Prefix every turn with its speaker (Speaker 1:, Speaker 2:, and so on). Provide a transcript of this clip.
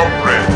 Speaker 1: Oh, Red.